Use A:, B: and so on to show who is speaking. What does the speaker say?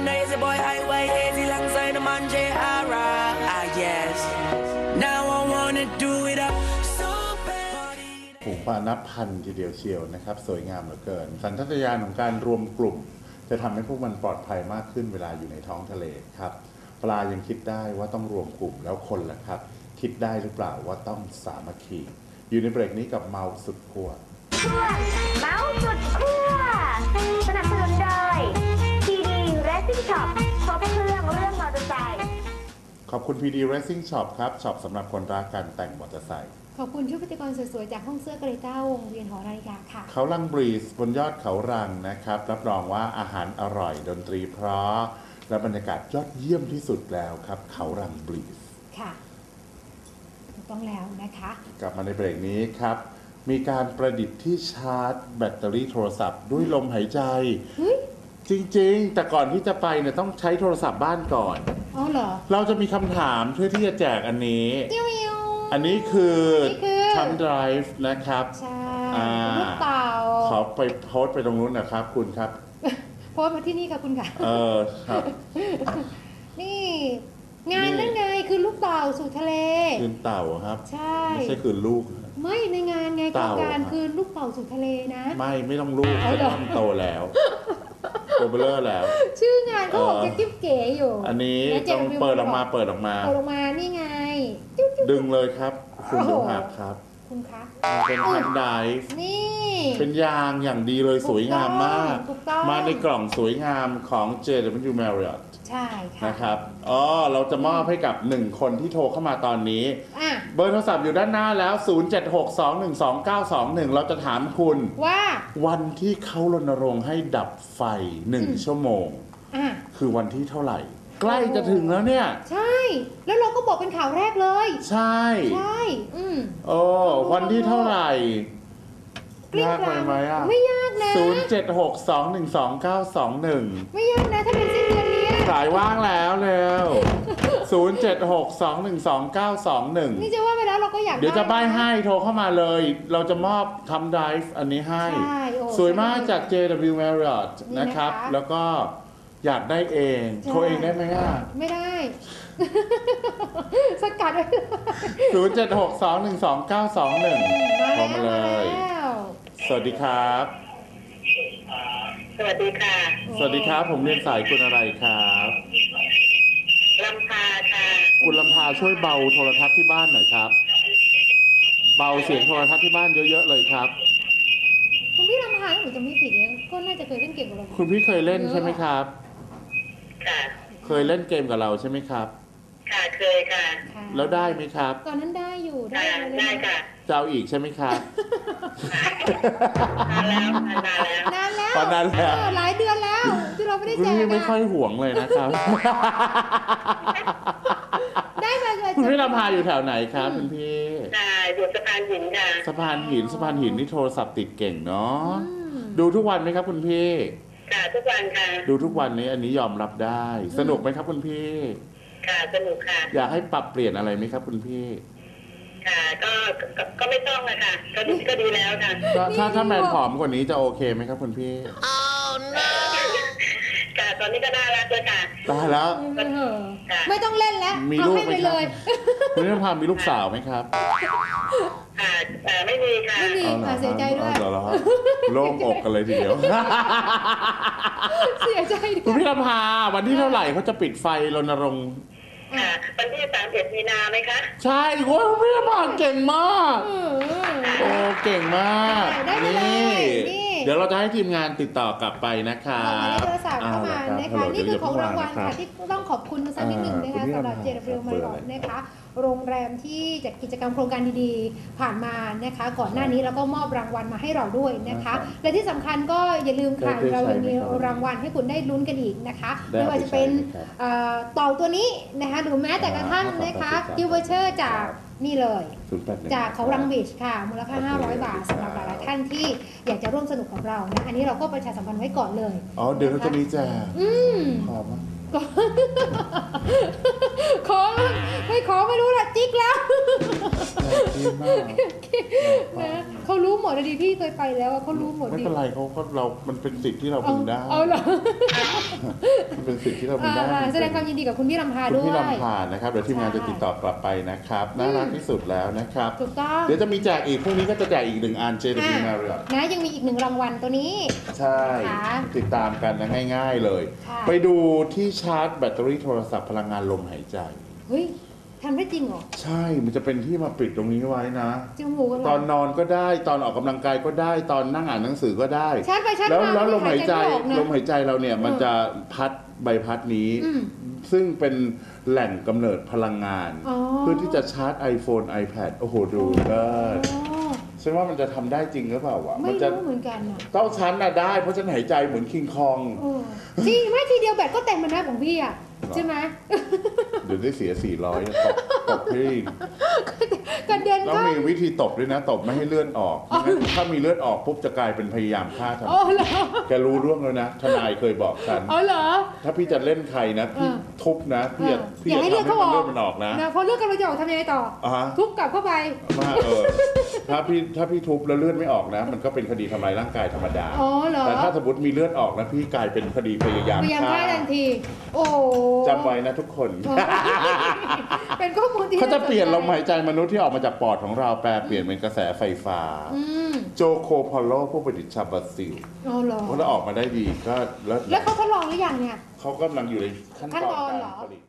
A: done that is a boy highway easy alongside the man J.R. Ah, yes. Now I wanna do it up so bad.
B: ฝูงปลานับพันทีเดียวเชียวนะครับ สวยงามเหลือเกิน สัญชาตญาณของการรวมกลุ่ม จะทำให้พวกมันปลอดภัยมากขึ้นเวลาอยู่ในท้องทะเลครับ ปลายังคิดได้ว่าต้องรวมกลุ่มแล้วคนล่ะครับ คิดได้หรือเปล่าว่าต้องสามัคคีอยู่ในเบรกนี้กับเมาสุดขั้ว
C: ช่วงเมาส์สุดขั้ว Racing Shop ครบเครื่องเรื่องมอเตอร์ไซค์
B: ขอบคุณ PD Racing Shop ครับช็อปสำหรับคนรักการแต่งมอเตอร์ไซค์
D: ขอบคุณชุดพิธีกรสวยๆ จากห้องเสื้อเกรต้าวงเวียนหอนาฬิกาค่ะ
B: เขาลังบรีสบนยอดเขารังนะครับ รับรองว่าอาหารอร่อย ดนตรีเพราะ และบรรยากาศยอดเยี่ยมที่สุดแล้วครับ เขารังบรีส
D: ค่ะถูกต้องแล้วนะคะ
B: กลับมาในเบรกนี้ครับ มีการประดิษฐ์ที่ชาร์จแบตเตอรี่โทรศัพท์ด้วยลมหายใจ
D: เฮ้ย
B: จริง ๆ แต่ก่อนที่จะไปเนี่ยต้องใช้โทรศัพท์บ้านก่อน
D: อ๋อเหรอ
B: เราจะมีคำถามเพื่อที่จะแจกอันนี้
D: จิ้วอิว
B: อันนี้คือ
D: นี่คือ
B: ทำไดรฟ์นะครับ
D: ใช่
B: อ่า
D: ลูกเต่า
B: ขอไปโพสต์ไปตรงนู้นนะครับคุณครับ
D: โพสต์มาที่นี่ค่ะคุณค่ะ
B: เออครับ
D: นี่ งาน
B: นี่
D: นั่นไงคือลูกเต่าสู่ทะเล
B: คืนเต่าครับ
D: ใช่
B: ไม่ใช่คืนลูก
D: ไม่ในงานไงโครง
B: เต่า
D: การ
B: ครับ
D: คือลูกเต่าสู่ทะเลนะ
B: ไม่ไม่ต้องลูก
D: เอาเหรอ
B: จะต้องโตแล้ว โตเบลอแล้ว
D: ชื่องานเขาบอก
B: เออ
D: จะกิ๊บเก๋อยู่
B: อันนี้
D: แล้ว
B: ต้อง
D: JW
B: เปิดออกมาเปิดออกมา
D: เปิดออกมานี่ไงจุ๊บจุ๊บ
B: ดึงเลยครับ คุณ
D: โอ้โห
B: ดูหักครับ
D: คุณคะ
B: เป็นทันไดฟ์
D: นี่
B: เป็นยางอย่างดีเลยสวยงามมาก
D: ถูกต้อง
B: มาในกล่องสวยงามของ JW Marriott
D: ใช่ค่ะ
B: นะครับ อ๋อ เราจะมอบให้กับ 1 คนที่โทรเข้ามาตอนนี้
D: อะ
B: เบอร์โทรศัพท์อยู่ด้านหน้าแล้ว 0762129921 เราจะถามคุณ
D: ว่า
B: วันที่เขารณรงค์ให้ดับไฟ 1 ชั่วโมง
D: อะ
B: คือวันที่เท่าไหร่ ใกล้จะถึงแล้วเนี่ย
D: ใช่ แล้วเราก็บอกเป็นข่าวแรกเลย
B: ใช่
D: ใช่ อืม
B: โอ้วันที่เท่าไหร่
D: กลิ้ง
B: ยากไปไหมอะ
D: ไม่ยากนะ
B: 0762129921
D: ไม่ยากนะ ถ้าเป็นสิ้นเดือนนี้
B: สายว่างแล้วเร็ว0762129921
D: นี่จะว่าไปแล้วเราก็อยาก
B: เดี๋ยวจะใบ้
D: น
B: ให้โทรเข้ามาเลย เราจะมอบทำไดฟ์อันนี้ให้
D: ใช่โอ้
B: สวยมากจาก JW Marriott
D: นี่นะคะ
B: นะครับ แล้วก็ อยากได้เอง
D: ใช่
B: โทรเองได้ไหมอะ
D: ไม่ได้ สกัดไว้เลย
B: 0762129921โทรมาเลย
D: แล้ว
B: สวัสดีครับ
E: สวัสดีค่ะ
B: สวัสดีครับผมเรียนสายคุณอะไรครับ
E: ลำพาค่ะ
B: คุณลำพาช่วยเบาโทรทัศน์ที่บ้านหน่อยครับ เบาเสียงโทรทัศน์ที่บ้านเยอะๆเลยครับ
D: คุณพี่ลำพางหนูจะไม่ผิดเนี่ยก็น่าจะเคยเล่นเกมกับเรา
B: คุณพี่เคยเล่นใช่ไหมครับ
E: ค่ะ
B: เคยเล่นเกมกับเราใช่ไหมครับ
E: ค่ะเคยค่ะ
D: ค่ะ
B: แล้วได้ไหมครับ
D: ตอนนั้นได้อยู่ได้
E: ค่ะ
D: อะไรเลย
E: ได้
D: นะ
E: ค่ะ
B: จะเอาอีกใช่ไหมครับ
E: นานแล้วนานแล้ว
D: นานแล้ว
B: ตอนนั้นแล้ว
D: เออหลายเดือนแล้วที่เราไม่ได้
B: คุณ
D: เจอ
B: พี่
D: กั
B: ไม่ค่อยห่วงเลยนะครับ
D: ได้มาเลย
B: คุณพี่ลำพาอยู่แถวไหนครับคุณพี่
E: ค่ะอยู่สะพานหินค่ะ
B: สะพานหินสะพานหินนี่โทรศัพท์ติดเก่งเนาะ
D: อืม
B: ดูทุกวันไหมครับคุณพี่
E: ค่ะทุกวันค่ะ
B: ดูทุกวันนี้อันนี้ยอมรับได้ สนุกไหมครับคุณพี่
E: ค่ะสนุกค่ะ
B: อยากให้ปรับเปลี่ยนอะไรไหมครับคุณพี่
E: ค่ะ ก็ก็ก็ไม่ต้องอะค่ะก็ดีก็ดีแล้วค่ะ
B: ก็ถ้าถ้าแมนผอมกว่านี้จะโอเคไหมครับคุณพี่
E: ค่ะตอนนี้ก็น่ารักเลยค่ะ
B: ตายแล้ว
D: เออ
E: ค่ะ
D: ไม่ต้องเล่นแล้ว
B: มี
D: เอา
B: ลูก
D: ให้
B: ไหม
D: ไป
B: ค
D: เล
B: รับ
D: ย
B: คุณพี่ลำพามีลูกสาวไหมครับ
E: ค่ะแต่ไม่มีค่ะ
D: ไม่มี
B: เอาหรอ
D: ค่ะเสียใจด้วย
B: เอาเหรอครับโล่งอกกันเลยทีเดียว
D: เสียใจด้
B: คุณ
D: วย
B: พี่ลำพาวันที่เท่าไหร่เขาจะปิดไฟรณรงค์
E: ค่ะวันที่สามเอ็ดมีนาไหมคะ
B: ใช่โอ้ยคุณพี่ลำพาเก่งมาก
D: เออ
B: โอ้เก่งมาก
D: ได้ไปเลยนี่
B: เดี๋ยวเราจะให้ทีมงานติดต่อกลับไปนะคะ
D: บอกหมายเลขโทรศัพท์เข้ามา
B: เอ
D: นะ
B: ละ
D: คะ
B: รับ
D: นี่คือของรางวัล
B: ฮั
D: ค่ะ
B: โห
D: ที่ต้องขอบคุณสักนิดหนึ่งนะคะ
B: อ่าคุณพี่
D: สำหรับ
B: ลำ
D: เจ
B: พา
D: เดฟิล
B: ครับ
D: มาร์ลนะคะโรงแรมที่จัดกิจกรรมโครงการดีๆ ผ่านมานะคะก่อนหน้านี้เราก็มอบรางวัลมาให้เราด้วยนะคะ
B: ครับ
D: และที่สำคัญก็อย่าลืมค่ะ
B: ได้ได้
D: เรายังมี
B: ใช้ไหมครับ
D: รางวัลให้คุณได้ลุ้นกันอีกนะคะ
B: ได้
D: ไม่ว่าจะเป็น
B: เอาไปใช้ไหมครับ
D: เอ่อเต่าตัวนี้นะคะหรือแม้แต่กระทั่งนะคะ
B: อ่า
D: กิวเวอร์เชอร์จากนี่เลย
B: ศูนย์แปดหนึ่ง
D: จากเขารังบีชค่ะ มูลค่า 500 บาทสำหรับหลายๆท่านที่อยากจะร่วมสนุกกับเรานะ อันนี้เราก็ประชาสัมพันธ์ไว้ก่อนเลย
B: อ๋อ เดี๋ยวเราจะมีแจก
D: อืม
B: ขอบมา ก
D: ขอไม่ขอไม่รู้ละจิกแล้ว
B: ดีมาก
D: นะ เขารู้หมดเลยดีพี่เคยไปแล้วอะเขารู้หมด
B: ไม่
D: ดี
B: เป็นไรเขาก็เรา มันเป็นสิทธิ์ที่เราพึงได้
D: เอาเหรอ
B: มันเป็นสิทธิ์ที่เราพึงได้
D: อ่าแสดงความยินดีกับคุณพี่ลำพา
B: คุณ
D: ด้วย
B: พี่ลำพานะครับเดี๋ยวทีมงานจะติดต่อกลับไปนะครับน่ารักที่สุดแล้วนะครับ
D: ถูกต้อง
B: เดี๋ยวจะมีแจกอีกพรุ่งนี้ก็จะแจกอีกหนึ่งอันเจด
D: อะ
B: บีมาเรีย
D: นะยังมีอีกหนึ่งรางวัลตัวนี้
B: ใช่
D: ค่ะ
B: ติดตามกันนะง่าย ๆเลย
D: ค่ะ
B: ไปดูที่ชาร์จแบตเตอรี่โทรศัพท์พลังงานลมหายใจ
D: เฮ้ย ทำได้จริงเหรอ
B: ใช่มันจะเป็นที่มาปิดตรงนี้ไว้นะ
D: จมูกอะไร
B: ตอนนอนก็ได้ตอนออกกำลังกายก็ได้ตอนนั่งอ่านหนังสือก็ได้
D: ชาร์จไปชาร์จ
B: แล้ว
D: มา
B: แล้วลมหายใจ
D: ไม่หายใจไม่ออกนะ
B: ลมหายใจเราเนี่ยมัน
D: เออ
B: จะพัดใบพัดนี้
D: อืม
B: ซึ่งเป็นแหล่งกำเนิดพลังงาน
D: อ๋อ
B: เพื่อที่จะชาร์จ iPhone iPad โอ้โหดูเลิศ
D: อ๋อ
B: ฉันว่ามันจะทำได้จริงหรือเปล่าวะ
D: ไม่
B: จะ
D: รู้เหมือนกันอะ
B: ต้องฉันน่ะได้ เพราะฉันหายใจเหมือนคิงคอง
D: เออจริงไม่ทีเดียวแบตก็เต็มมันนะของพี่อะ
B: หรอ
D: ใช่ไหม
B: เดี๋ยวได้เสีย400ตกตกที่
D: กระเด็น
B: ต้อง
D: ก็
B: มีวิธีตบด้วยนะ ตบไม่ให้เลือดออกไม่งั้นถ้ามีเลือดออกปุ๊บจะกลายเป็นพยายามฆ่าทัน
D: อ๋อ
B: ที
D: เหรอ
B: แกรู้เรื่องแล้วนะ ทนายเคยบอกฉัน
D: อ๋อเหรอ
B: ถ้าพี่จะเล่นใครนะพี่
D: เออ
B: ทุบนะพี่จะ
D: เออ
B: พี่
D: อย่า
B: จะ
D: ให้เลือด
B: ทำให้
D: เขา
B: มัน
D: ออก
B: เลือดมันออกนะ
D: นะพอเลือกกันเราจะออกทำยังไงต่อ
B: อะฮะ
D: ทุบกลับเข้าไป
B: มาเออถ้าพี่ถ้าพี่ทุบแล้วเลือดไม่ออกนะ มันก็เป็นคดีทำลายร่างกายธรรมดา
D: อ๋อเหรอ
B: แต่ถ้าสมมติมีเลือดออกนะพี่กลายเป็นคดีพยายาม
D: พยายามฆ่าทันที โอ้
B: จำไว้นะทุกคน
D: โอ้เป็นข้อมูลที่
B: เขาจะเปลี่ยนลม
D: ใหา
B: ยใจมนุษย์ที่ออกมาจากปอดของเราแปลเปลี่ยนเป็นกระแสไฟฟ้า
D: อืม
B: โจโคพอลโลผู้ประดิษฐ์ชาวบราซิล
D: อ๋อเหรอ
B: เพราะถ้าออกมาได้ดีก็เลิศ
D: แล้วเขาทดลองหรือยังเนี่ย
B: เขากำลังอยู่ในขั้น
D: ขั้น
B: ตอน
D: ตอน
B: กา
D: เหร
B: ร
D: อ
B: ผลิต